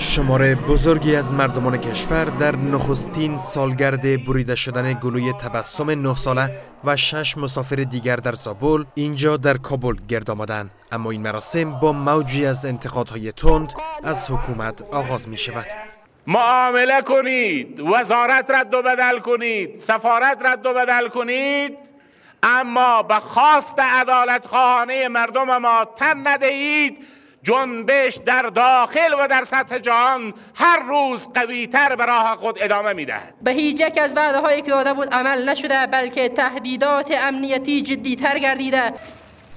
شماره بزرگی از مردمان کشور در نخستین سالگرد بریده شدن گلوی تبسم نه ساله و شش مسافر دیگر در زابل اینجا در کابل گرد آمدند اما این مراسم با موجی از انتقادهای تند از حکومت آغاز می شود. معامله کنید وزارت رد و بدل کنید سفارت رد و بدل کنید اما به خواست عدالت خواهانه مردم ما تن ندهید. جنبش در داخل و در سطح جهان هر روز قویتر به راه خود ادامه می‌دهد. به هیچ یک از وعده هایی که داده بود عمل نشده بلکه تهدیدات امنیتی جدیتر گردیده.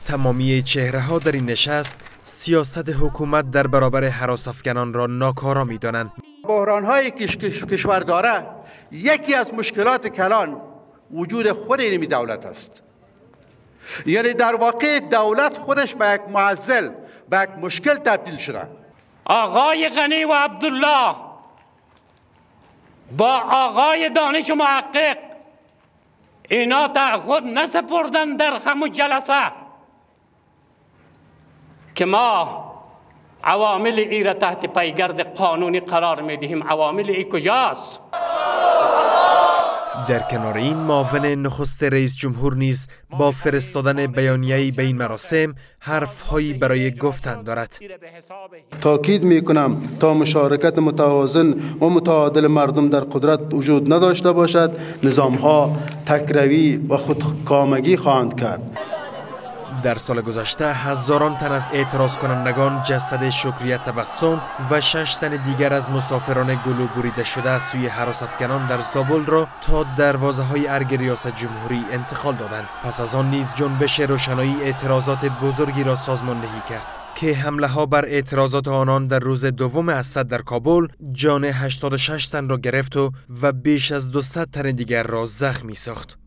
تمامی چهره ها در این نشست سیاست حکومت در برابر حراس افکنان را ناکارا می دانند بحران هایی که کشور داره یکی از مشکلات کلان وجود خود اینمی دولت است. یعنی در واقع دولت خودش به یک معزل به یک مشکل تبدیل شده آقای غنی و عبدالله با آقای دانش و محقق اینا تعهد نسپردن در همون جلسه که ما عوامل ای را تحت پیگرد قانونی قرار می دهیم عوامل ای کجاست؟ در کنار این معاون نخست رئیس جمهور نیز با فرستادن بیانیه‌ای به این مراسم حرفهایی برای گفتن دارد. تاکید می کنم تا مشارکت متوازن و متعادل مردم در قدرت وجود نداشته باشد نظام ها تکروی و خودکامگی خواهند کرد. در سال گذشته هزاران تن از اعتراض کنندگان جسد شکریه تبسم و شش تن دیگر از مسافران گلو بریده شده سوی حراس در زابل را تا دروازه های ارگ ریاست جمهوری انتقال دادند. پس از آن نیز جنبش روشنایی اعتراضات بزرگی را سازماندهی کرد که حمله ها بر اعتراضات آنان در روز دوم اسد در کابل جان 86 تن را گرفت و بیش از 200 تن دیگر را زخمی ساخت.